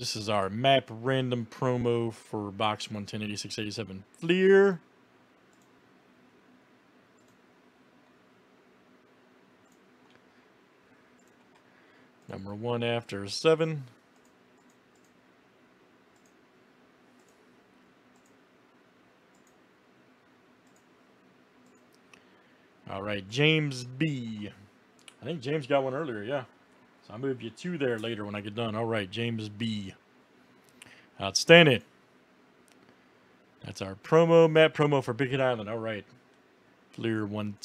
This is our map random promo for box 1108687 Fleer. Number one after seven. All right, James B. I think James got one earlier, yeah. I'll move you two there later when I get done. All right, James B. Outstanding. That's our promo, map promo for Bigot Island. All right. Fleer 110.